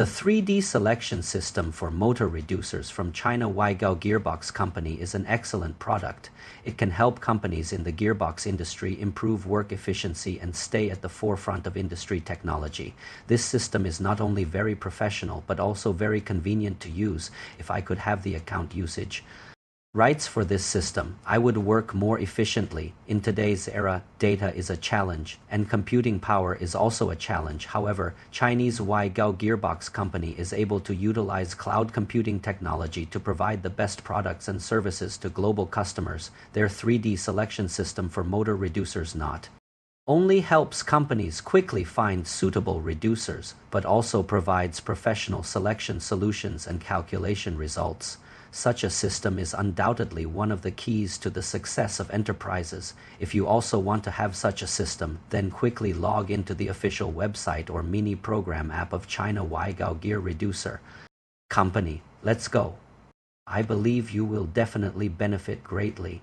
The 3D selection system for motor reducers from China Weigao Gearbox Company is an excellent product. It can help companies in the gearbox industry improve work efficiency and stay at the forefront of industry technology. This system is not only very professional but also very convenient to use if I could have the account usage. Rights for this system, I would work more efficiently. In today's era, data is a challenge, and computing power is also a challenge. However, Chinese Weigao Gearbox Company is able to utilize cloud computing technology to provide the best products and services to global customers. Their 3D selection system for motor reducers not only helps companies quickly find suitable reducers, but also provides professional selection solutions and calculation results. Such a system is undoubtedly one of the keys to the success of enterprises. If you also want to have such a system, then quickly log into the official website or mini program app of China Weigao Gear Reducer Company. Let's go. I believe you will definitely benefit greatly.